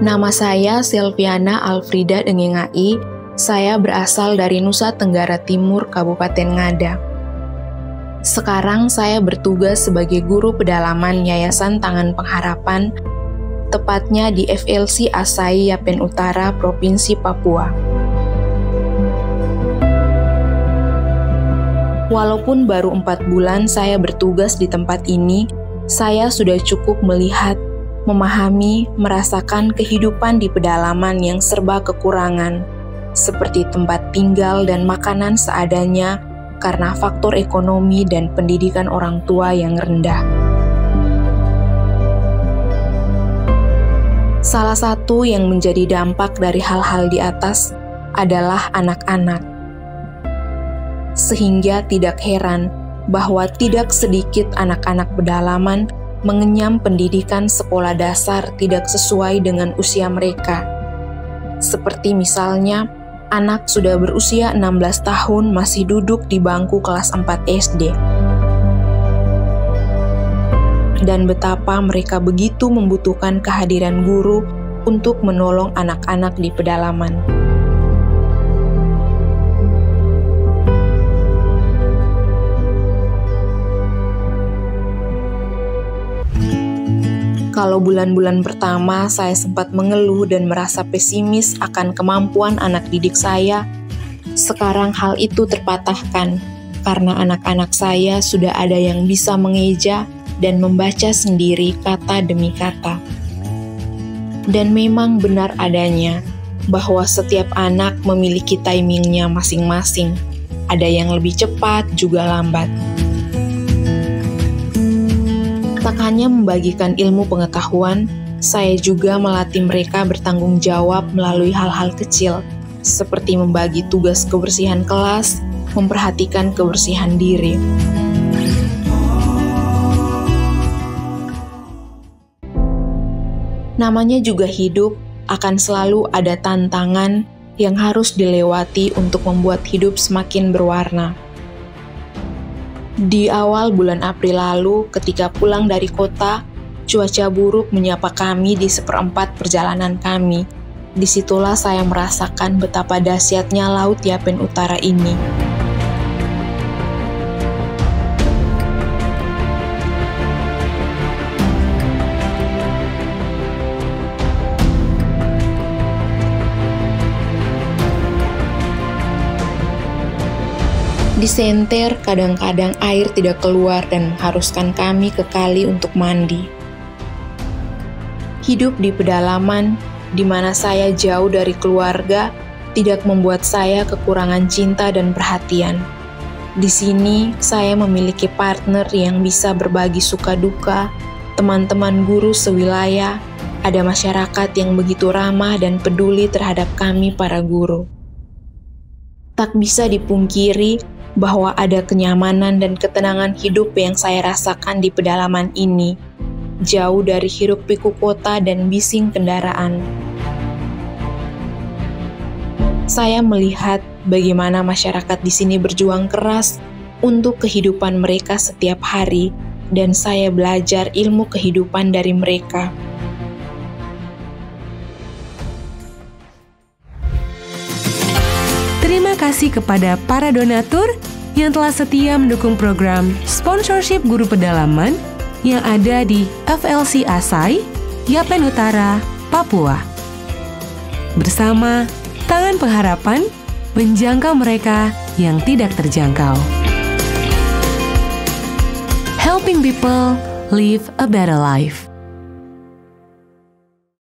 Nama saya Silviana Alfrida Dengengai. Saya berasal dari Nusa Tenggara Timur, Kabupaten Ngada. Sekarang saya bertugas sebagai guru pedalaman Yayasan Tangan Pengharapan, tepatnya di FLC Asai Yapen Utara, Provinsi Papua. Walaupun baru empat bulan saya bertugas di tempat ini, saya sudah cukup melihat memahami, merasakan kehidupan di pedalaman yang serba kekurangan, seperti tempat tinggal dan makanan seadanya karena faktor ekonomi dan pendidikan orang tua yang rendah. Salah satu yang menjadi dampak dari hal-hal di atas adalah anak-anak. Sehingga tidak heran bahwa tidak sedikit anak-anak pedalaman mengenyam pendidikan sekolah dasar tidak sesuai dengan usia mereka. Seperti misalnya, anak sudah berusia 16 tahun masih duduk di bangku kelas 4 SD. Dan betapa mereka begitu membutuhkan kehadiran guru untuk menolong anak-anak di pedalaman. Kalau bulan-bulan pertama saya sempat mengeluh dan merasa pesimis akan kemampuan anak didik saya, sekarang hal itu terpatahkan karena anak-anak saya sudah ada yang bisa mengeja dan membaca sendiri kata demi kata. Dan memang benar adanya bahwa setiap anak memiliki timingnya masing-masing. Ada yang lebih cepat juga lambat tak hanya membagikan ilmu pengetahuan, saya juga melatih mereka bertanggung jawab melalui hal-hal kecil, seperti membagi tugas kebersihan kelas, memperhatikan kebersihan diri. Namanya juga hidup, akan selalu ada tantangan yang harus dilewati untuk membuat hidup semakin berwarna. Di awal bulan April lalu, ketika pulang dari kota, cuaca buruk menyapa kami di seperempat perjalanan kami. Di situlah saya merasakan betapa dahsyatnya Laut Yapen Utara ini. Di senter, kadang-kadang air tidak keluar dan mengharuskan kami ke kali untuk mandi. Hidup di pedalaman, di mana saya jauh dari keluarga, tidak membuat saya kekurangan cinta dan perhatian. Di sini, saya memiliki partner yang bisa berbagi suka duka, teman-teman guru sewilayah, ada masyarakat yang begitu ramah dan peduli terhadap kami para guru. Tak bisa dipungkiri bahwa ada kenyamanan dan ketenangan hidup yang saya rasakan di pedalaman ini, jauh dari hiruk pikuk kota dan bising kendaraan. Saya melihat bagaimana masyarakat di sini berjuang keras untuk kehidupan mereka setiap hari, dan saya belajar ilmu kehidupan dari mereka. Kasih kepada para donatur yang telah setia mendukung program sponsorship guru pedalaman yang ada di FLC Asai, Yapen Utara, Papua. Bersama Tangan Pengharapan, menjangkau mereka yang tidak terjangkau. Helping people live a better life.